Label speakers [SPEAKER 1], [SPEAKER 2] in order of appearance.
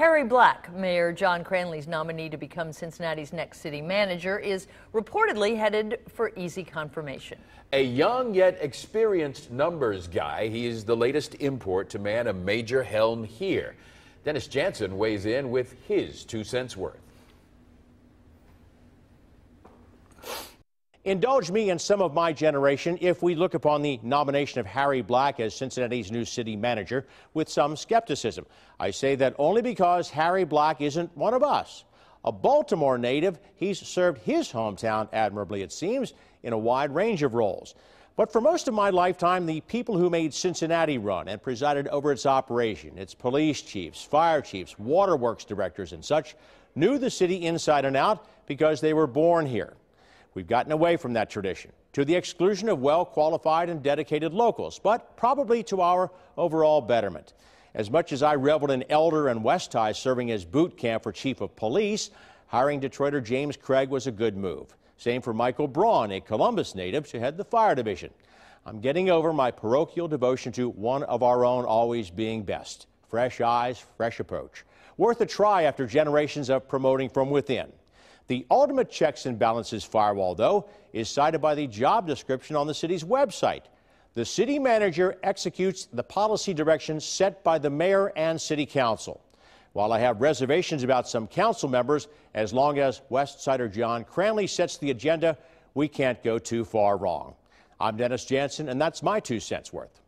[SPEAKER 1] Harry Black, Mayor John Cranley's nominee to become Cincinnati's next city manager, is reportedly headed for easy confirmation.
[SPEAKER 2] A young yet experienced numbers guy, he is the latest import to man a major helm here. Dennis Janson weighs in with his two cents worth.
[SPEAKER 3] Indulge me and some of my generation if we look upon the nomination of Harry Black as Cincinnati's new city manager with some skepticism. I say that only because Harry Black isn't one of us. A Baltimore native, he's served his hometown admirably, it seems, in a wide range of roles. But for most of my lifetime, the people who made Cincinnati run and presided over its operation, its police chiefs, fire chiefs, waterworks directors, and such, knew the city inside and out because they were born here. We've gotten away from that tradition to the exclusion of well qualified and dedicated locals, but probably to our overall betterment. As much as I reveled in Elder and West High serving as boot camp for chief of police, hiring Detroiter James Craig was a good move. Same for Michael Braun, a Columbus native, to head the fire division. I'm getting over my parochial devotion to one of our own always being best. Fresh eyes, fresh approach. Worth a try after generations of promoting from within. The ultimate checks and balances firewall, though, is cited by the job description on the city's website. The city manager executes the policy directions set by the mayor and city council. While I have reservations about some council members, as long as West Sider John Cranley sets the agenda, we can't go too far wrong. I'm Dennis Janson, and that's my two cents worth.